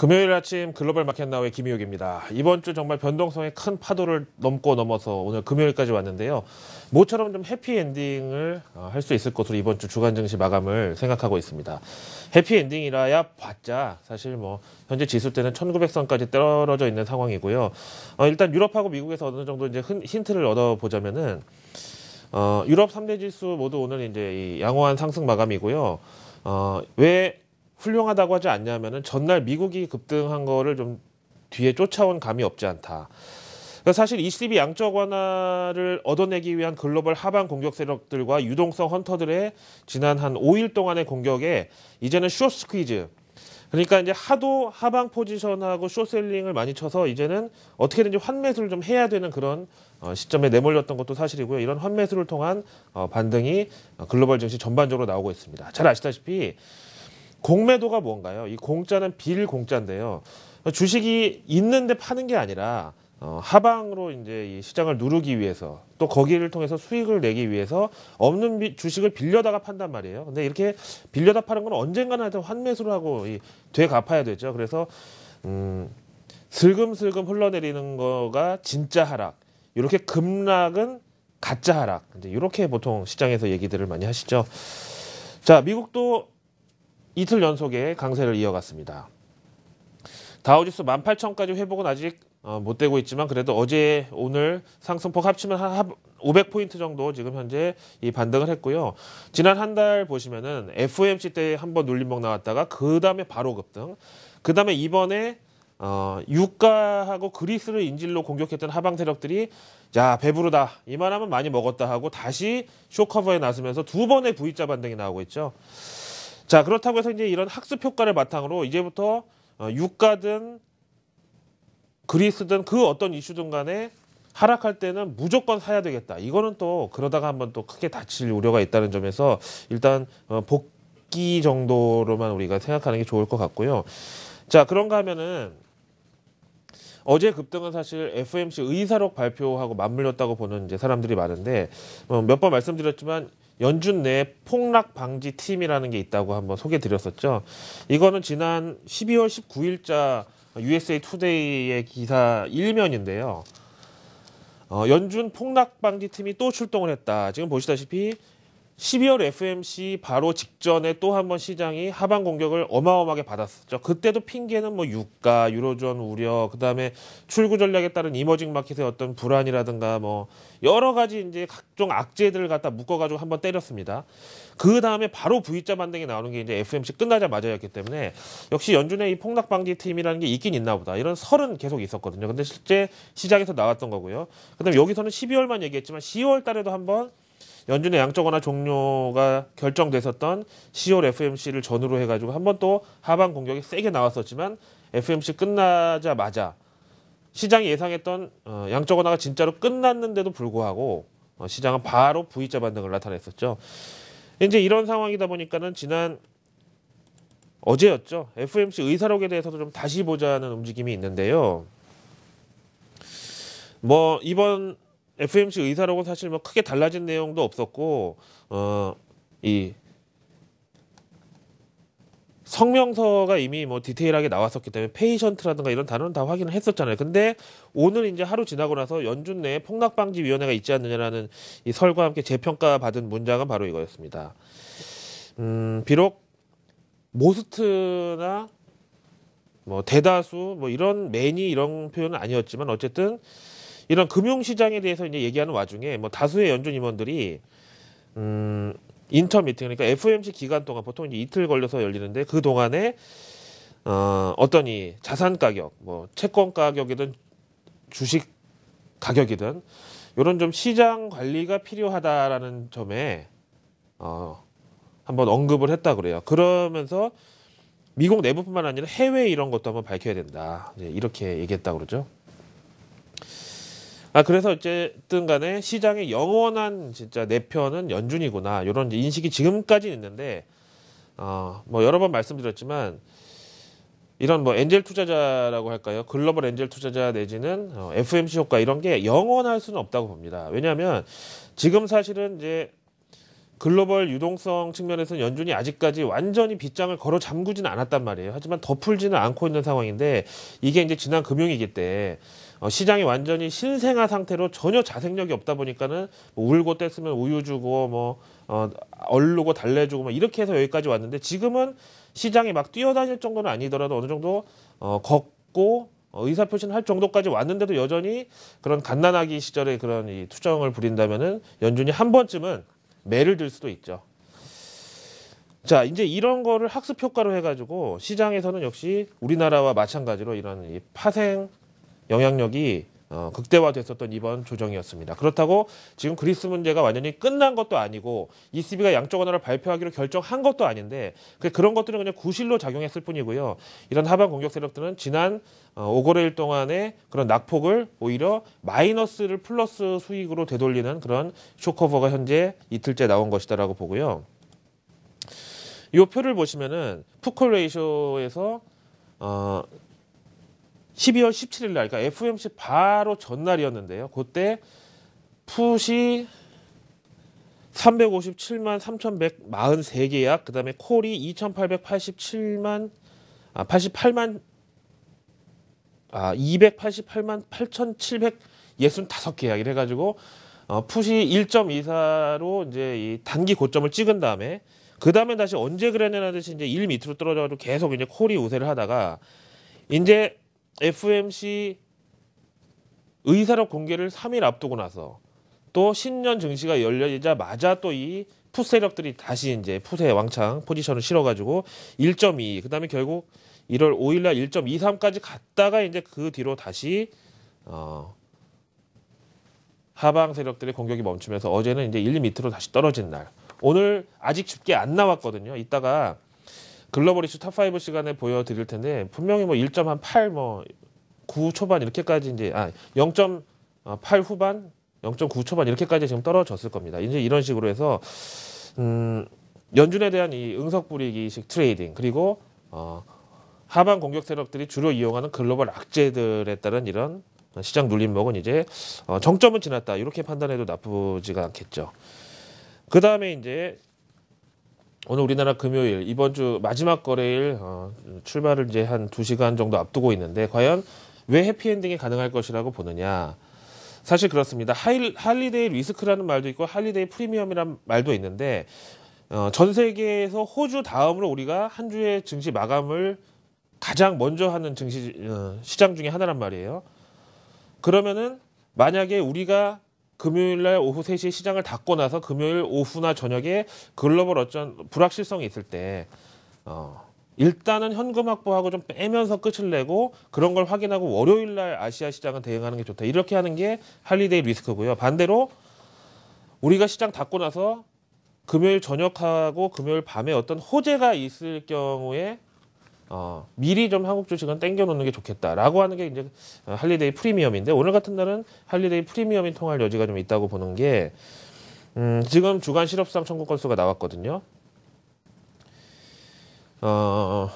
금요일 아침 글로벌 마켓 나우의 김희욱입니다. 이번 주 정말 변동성의 큰 파도를 넘고 넘어서 오늘 금요일까지 왔는데요. 모처럼 좀 해피 엔딩을 어, 할수 있을 것으로 이번 주 주간 증시 마감을 생각하고 있습니다. 해피 엔딩이라야 봤자 사실 뭐 현재 지수 때는 1900선까지 떨어져 있는 상황이고요. 어, 일단 유럽하고 미국에서 어느 정도 이제 흔- 힌트를 얻어보자면은 어, 유럽 3대 지수 모두 오늘 이제 이 양호한 상승 마감이고요. 어, 왜 훌륭하다고 하지 않냐면은 전날 미국이 급등한 거를 좀 뒤에 쫓아온 감이 없지 않다. 사실 ECB 양적 완화를 얻어내기 위한 글로벌 하방 공격 세력들과 유동성 헌터들의 지난 한 5일 동안의 공격에 이제는 쇼 스퀴즈. 그러니까 이제 하도 하방 포지션하고 쇼셀링을 많이 쳐서 이제는 어떻게든지 환매수를 좀 해야 되는 그런 어, 시점에 내몰렸던 것도 사실이고요. 이런 환매수를 통한 어, 반등이 어, 글로벌 증시 전반적으로 나오고 있습니다. 잘 아시다시피 공매도가 뭔가요? 이 공짜는 빌 공짜인데요. 주식이 있는데 파는 게 아니라 어, 하방으로 이제 이 시장을 누르기 위해서 또 거기를 통해서 수익을 내기 위해서 없는 비- 주식을 빌려다가 판단 말이에요. 근데 이렇게 빌려다 파는 건 언젠가는 하여튼 환매수를 하고 이 되갚아야 되죠. 그래서 음, 슬금슬금 흘러내리는 거가 진짜 하락. 이렇게 급락은 가짜 하락. 이제 이렇게 보통 시장에서 얘기들을 많이 하시죠. 자, 미국도 이틀 연속의 강세를 이어갔습니다. 다우지수 18,000까지 회복은 아직 어, 못 되고 있지만 그래도 어제 오늘 상승폭 합치면 한 500포인트 정도 지금 현재 이 반등을 했고요. 지난 한 달 보시면은 FOMC 때 한번 눌림목 나왔다가 그 다음에 바로 급등. 그 다음에 이번에 어, 유가하고 그리스를 인질로 공격했던 하방 세력들이 자 배부르다 이만하면 많이 먹었다 하고 다시 쇼커버에 나서면서 두 번의 V자 반등이 나오고 있죠. 자 그렇다고 해서 이제 이런 학습 효과를 바탕으로 이제부터 어, 유가든 그리스든 그 어떤 이슈든 간에 하락할 때는 무조건 사야 되겠다. 이거는 또 그러다가 한번 또 크게 다칠 우려가 있다는 점에서 일단 어, 복귀 정도로만 우리가 생각하는 게 좋을 것 같고요. 자 그런가 하면은 어제 급등은 사실 FMC 의사록 발표하고 맞물렸다고 보는 이제 사람들이 많은데 어, 몇번 말씀드렸지만 연준 내 폭락 방지 팀이라는 게 있다고 한번 소개 드렸었죠. 이거는 지난 12월 19일자 USA 투데이의 기사 일면인데요. 어, 연준 폭락 방지 팀이 또 출동을 했다. 지금 보시다시피 12월 FMC 바로 직전에 또 한 번 시장이 하방 공격을 어마어마하게 받았었죠. 그때도 핑계는 뭐 유가, 유로존 우려, 그 다음에 출구 전략에 따른 이머징 마켓의 어떤 불안이라든가 뭐 여러 가지 이제 각종 악재들을 갖다 묶어가지고 한번 때렸습니다. 그 다음에 바로 V자 반등이 나오는 게 이제 FMC 끝나자마자였기 때문에 역시 연준의 이 폭락 방지 팀이라는 게 있긴 있나 보다. 이런 설은 계속 있었거든요. 근데 실제 시장에서 나왔던 거고요. 그 다음에 여기서는 12월만 얘기했지만 10월 달에도 한번 연준의 양적 완화 종료가 결정됐었던 10월 FMC를 전후로 해가지고 한 번 또 하방 공격이 세게 나왔었지만 FMC 끝나자마자 시장이 예상했던 어, 양적 완화가 진짜로 끝났는데도 불구하고 어, 시장은 바로 V자 반등을 나타냈었죠. 이제 이런 상황이다 보니까는 지난 어제였죠. FMC 의사록에 대해서도 좀 다시 보자는 움직임이 있는데요. 뭐 이번 FMC 의사록은 사실 뭐 크게 달라진 내용도 없었고 어 이 성명서가 이미 뭐 디테일하게 나왔었기 때문에 페이션트라든가 이런 단어는 다 확인을 했었잖아요. 근데 오늘 이제 하루 지나고 나서 연준 내에 폭락방지위원회가 있지 않느냐라는 이 설과 함께 재평가 받은 문장은 바로 이거였습니다. 음, 비록 모스트나 뭐 대다수 뭐 이런 매니 이런 표현은 아니었지만 어쨌든 이런 금융시장에 대해서 이제 얘기하는 와중에 뭐 다수의 연준 임원들이 음, 인터 미팅 그러니까 FOMC 기간 동안 보통 이제 이틀 걸려서 열리는데 그 동안에 어, 어떤 이 자산 가격, 뭐 채권 가격이든 주식 가격이든 이런 좀 시장 관리가 필요하다라는 점에 어, 한번 언급을 했다 그래요. 그러면서 미국 내부뿐만 아니라 해외 이런 것도 한번 밝혀야 된다. 이렇게 얘기했다 그러죠. 아 그래서 어쨌든 간에 시장의 영원한 진짜 내 편은 연준이구나. 이런 인식이 지금까지 있는데 어 뭐 여러 번 말씀드렸지만 이런 뭐 엔젤 투자자라고 할까요? 글로벌 엔젤 투자자 내지는 어, FMC 효과 이런 게 영원할 수는 없다고 봅니다. 왜냐하면 지금 사실은 이제 글로벌 유동성 측면에서는 연준이 아직까지 완전히 빗장을 걸어 잠그지는 않았단 말이에요. 하지만 더 풀지는 않고 있는 상황인데 이게 이제 지난 금융위기 때 어, 시장이 완전히 신생아 상태로 전혀 자생력이 없다 보니까는 뭐 울고 뗐으면 우유 주고 뭐 어, 얼르고 달래주고 뭐 이렇게 해서 여기까지 왔는데 지금은 시장이 막 뛰어다닐 정도는 아니더라도 어느 정도 어, 걷고 어, 의사표시는 할 정도까지 왔는데도 여전히 그런 갓난아기 시절의 그런 이 투정을 부린다면은 연준이 한 번쯤은 매를 들 수도 있죠. 자, 이제 이런 거를 학습 효과로 해가지고 시장에서는 역시 우리나라와 마찬가지로 이런 이 파생 영향력이 어, 극대화됐었던 이번 조정이었습니다. 그렇다고 지금 그리스 문제가 완전히 끝난 것도 아니고 ECB가 양적 완화를 발표하기로 결정한 것도 아닌데 그- 그런 것들은 그냥 구실로 작용했을 뿐이고요. 이런 하방 공격 세력들은 지난 어, 5거래일 동안의 그런 낙폭을 오히려 마이너스를 플러스 수익으로 되돌리는 그런 쇼커버가 현재 이틀째 나온 것이다라고 보고요. 이 표를 보시면은 푸컬 레이쇼에서 어 12월 17일 날, 그러니까 FOMC 바로 전날이었는데요. 그때 풋이 357만 3,143계약, 그 다음에 콜이 2,887만, 아, 88만, 아, 288만 8,765계약을 해가지고, 어, 풋이 1.24로 이제 이 단기 고점을 찍은 다음에, 그 다음에 다시 언제 그랬냐는 듯이 이제 1 밑으로 떨어져가지고 계속 이제 콜이 우세를 하다가, 이제 FMC 의사록 공개를 3일 앞두고 나서 또 신년 증시가 열리자마자 또이풋 세력들이 다시 이제 풋의 왕창 포지션을 실어가지고 1.2 그다음에 결국 1월 5일날 1.23까지 갔다가 이제 그 뒤로 다시 어 하방 세력들의 공격이 멈추면서 어제는 이제 1 밑으로 다시 떨어진 날. 오늘 아직 집계 안 나왔거든요. 이따가 글로벌 이슈 탑5 시간에 보여드릴 텐데 분명히 뭐 1.8, 뭐9 초반 이렇게까지 이제 아 0.8 후반, 0.9 초반 이렇게까지 지금 떨어졌을 겁니다. 이제 이런 식으로 해서 음, 연준에 대한 이 응석 부리기식 트레이딩 그리고 어, 하방 공격 세력들이 주로 이용하는 글로벌 악재들에 따른 이런 시장 눌림목은 이제 어, 정점은 지났다 이렇게 판단해도 나쁘지가 않겠죠. 그 다음에 이제 오늘 우리나라 금요일 이번 주 마지막 거래일 어, 출발을 이제 한 2시간 정도 앞두고 있는데 과연 왜 해피엔딩이 가능할 것이라고 보느냐. 사실 그렇습니다. 하이, holiday 리스크라는 말도 있고 holiday 프리미엄이라는 말도 있는데 어, 전 세계에서 호주 다음으로 우리가 한 주의 증시 마감을 가장 먼저 하는 증시 어, 시장 중에 하나란 말이에요. 그러면은 만약에 우리가 금요일 날 오후 3시에 시장을 닫고 나서 금요일 오후나 저녁에 글로벌 어쩐 불확실성이 있을 때 어, 일단은 현금 확보하고 좀 빼면서 끝을 내고 그런 걸 확인하고 월요일 날 아시아 시장은 대응하는 게 좋다. 이렇게 하는 게 holiday 리스크고요. 반대로 우리가 시장 닫고 나서 금요일 저녁하고 금요일 밤에 어떤 호재가 있을 경우에 어, 미리 좀 한국 주식은 땡겨 놓는 게 좋겠다라고 하는 게 이제 어, holiday 프리미엄인데 오늘 같은 날은 holiday 프리미엄이 통할 여지가 좀 있다고 보는 게 음, 지금 주간 실업수당 청구 건수가 나왔거든요. 어,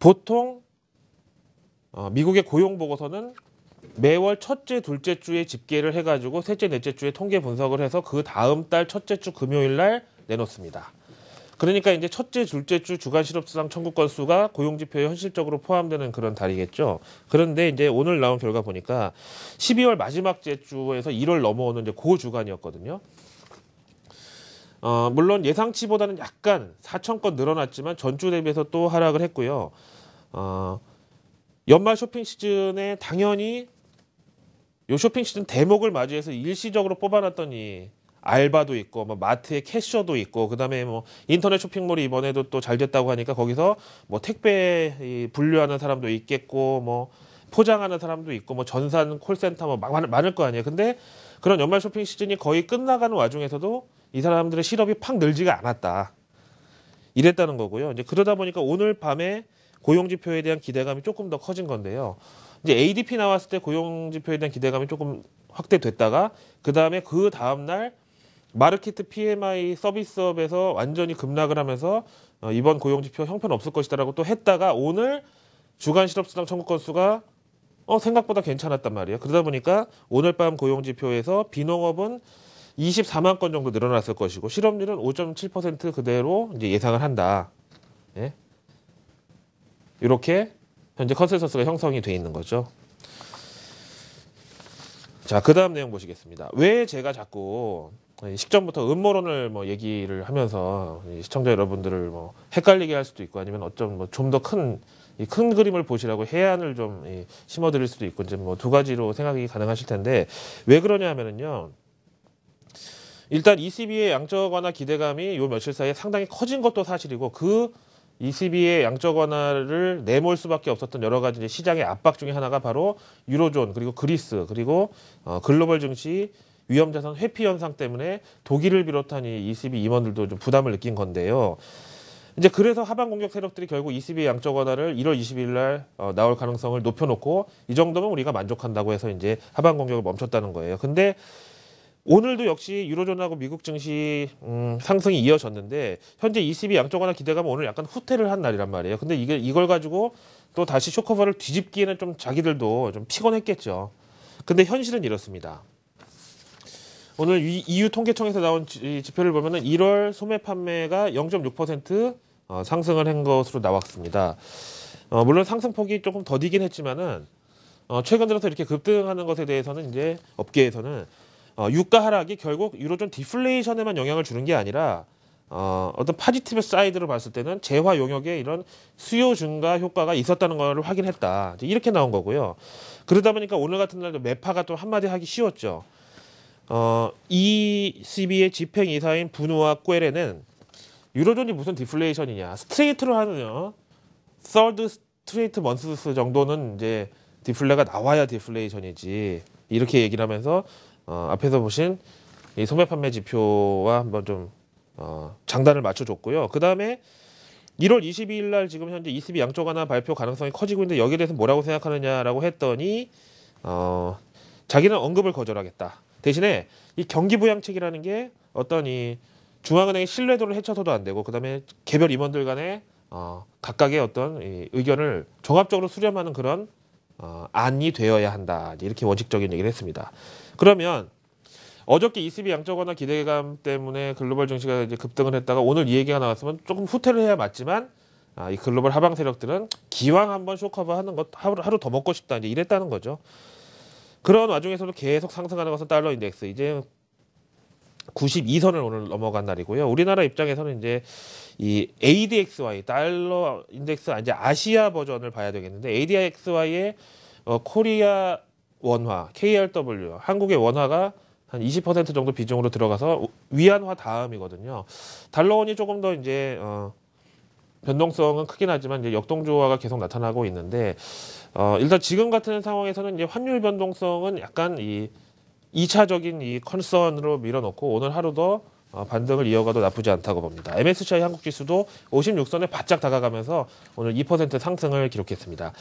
보통 어, 미국의 고용 보고서는 매월 첫째, 둘째 주에 집계를 해가지고 셋째, 넷째 주에 통계 분석을 해서 그 다음 달 첫째 주 금요일 날 내놓습니다. 그러니까 이제 첫째, 둘째 주 주간 실업수당 청구 건수가 고용지표에 현실적으로 포함되는 그런 달이겠죠. 그런데 이제 오늘 나온 결과 보니까 12월 마지막 주에서 1월 넘어오는 이제 고 주간이었거든요. 어, 물론 예상치보다는 약간 4천 건 늘어났지만 전주 대비해서 또 하락을 했고요. 어, 연말 쇼핑 시즌에 당연히 요 쇼핑 시즌 대목을 맞이해서 일시적으로 뽑아놨더니 알바도 있고 뭐 마트에 캐셔도 있고 그다음에 뭐 인터넷 쇼핑몰이 이번에도 또 잘 됐다고 하니까 거기서 뭐 택배 이 분류하는 사람도 있겠고 뭐 포장하는 사람도 있고 뭐 전산 콜센터 뭐 많- 많을 거 아니에요. 근데 그런 연말 쇼핑 시즌이 거의 끝나가는 와중에서도 이 사람들의 실업이 팍 늘지가 않았다. 이랬다는 거고요. 이제 그러다 보니까 오늘 밤에 고용 지표에 대한 기대감이 조금 더 커진 건데요. 이제 ADP 나왔을 때 고용 지표에 대한 기대감이 조금 확대됐다가 그 다음에 그 다음 날 마르케트 PMI 서비스업에서 완전히 급락을 하면서 어, 이번 고용 지표 형편 없을 것이다라고 또 했다가 오늘 주간 실업수당 청구 건수가 어, 생각보다 괜찮았단 말이에요. 그러다 보니까 오늘 밤 고용 지표에서 비농업은 24만 건 정도 늘어났을 것이고 실업률은 5.7% 그대로 이제 예상을 한다. 예? 이렇게 현재 컨센서스가 형성이 돼 있는 거죠. 자, 그 다음 내용 보시겠습니다. 왜 제가 자꾸 식전부터 음모론을 뭐 얘기를 하면서 이 시청자 여러분들을 뭐 헷갈리게 할 수도 있고 아니면 어쩜 뭐 좀 더 큰 이 큰 그림을 보시라고 혜안을 좀 이, 심어드릴 수도 있고 이제 뭐 두 가지로 생각이 가능하실 텐데 왜 그러냐 하면은요. 일단 ECB의 양적 완화 기대감이 요 며칠 사이에 상당히 커진 것도 사실이고 그 ECB의 양적 완화를 내몰 수밖에 없었던 여러 가지 시장의 압박 중에 하나가 바로 유로존 그리고 그리스 그리고 어, 글로벌 증시 위험 자산 회피 현상 때문에 독일을 비롯한 이 ECB 임원들도 좀 부담을 느낀 건데요. 이제 그래서 하방 공격 세력들이 결국 ECB의 양적 완화를 1월 20일 날 어, 나올 가능성을 높여놓고 이 정도면 우리가 만족한다고 해서 이제 하방 공격을 멈췄다는 거예요. 근데 오늘도 역시 유로존하고 미국 증시 음, 상승이 이어졌는데 현재 ECB 양적 완화 기대감은 오늘 약간 후퇴를 한 날이란 말이에요. 근데 이게 이걸 가지고 또 다시 쇼커버를 뒤집기에는 좀 자기들도 좀 피곤했겠죠. 근데 현실은 이렇습니다. 오늘 이- EU 통계청에서 나온 지- 지표를 보면은 1월 소매 판매가 0.6% 어, 상승을 한 것으로 나왔습니다. 어, 물론 상승폭이 조금 더디긴 했지만은 어, 최근 들어서 이렇게 급등하는 것에 대해서는 이제 업계에서는 어, 유가 하락이 결국 유로존 디플레이션에만 영향을 주는 게 아니라 어, 어떤 positive side로 봤을 때는 재화 용역에 이런 수요 증가 효과가 있었다는 걸 확인했다. 이렇게 나온 거고요. 그러다 보니까 오늘 같은 날도 매파가 또 한마디 하기 쉬웠죠. 어, ECB의 집행 이사인 브누아 쾨레는 유로존이 무슨 디플레이션이냐. straight로 하는요. third straight months 정도는 이제 디플레가 나와야 디플레이션이지. 이렇게 얘기를 하면서 어, 앞에서 보신 이 소매 판매 지표와 한번 좀 어, 장단을 맞춰줬고요. 그 다음에 1월 22일 날 지금 현재 ECB 양적 완화 발표 가능성이 커지고 있는데 여기에 대해서 뭐라고 생각하느냐라고 했더니 어, 자기는 언급을 거절하겠다. 대신에 이 경기 부양책이라는 게 어떤 이 중앙은행의 신뢰도를 해쳐서도 안 되고 그다음에 개별 임원들 간의 어, 각각의 어떤 이 의견을 종합적으로 수렴하는 그런 어, 안이 되어야 한다. 이렇게 원칙적인 얘기를 했습니다. 그러면 어저께 ECB 양적 완화 기대감 때문에 글로벌 증시가 이제 급등을 했다가 오늘 이 얘기가 나왔으면 조금 후퇴를 해야 맞지만 아, 이 글로벌 하방 세력들은 기왕 한번 쇼커버 하는 것 하루, 하루 더 먹고 싶다 이제 이랬다는 거죠. 그런 와중에서도 계속 상승하는 것은 달러 인덱스 이제 92선을 오늘 넘어간 날이고요. 우리나라 입장에서는 이제 이 ADXY 달러 인덱스 이제 아시아 버전을 봐야 되겠는데 ADXY의 어, 코리아 원화 KRW 한국의 원화가 한 20% 정도 비중으로 들어가서 위안화 다음이거든요. 달러원이 조금 더 이제 어, 변동성은 크긴 하지만 이제 역동조화가 계속 나타나고 있는데 어, 일단 지금 같은 상황에서는 이제 환율 변동성은 약간 이 2차적인 이 컨선으로 밀어놓고 오늘 하루도 어, 반등을 이어가도 나쁘지 않다고 봅니다. MSCI 한국 지수도 56선에 바짝 다가가면서 오늘 2% 상승을 기록했습니다.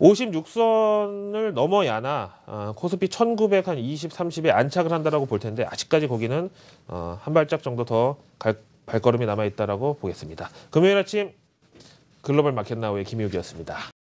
56선을 넘어야나 어, 코스피 1900 한 20, 30에 안착을 한다라고 볼 텐데 아직까지 거기는 어, 한 발짝 정도 더 갈, 발걸음이 남아 있다라고 보겠습니다. 금요일 아침 글로벌 마켓나우의 김유기였습니다.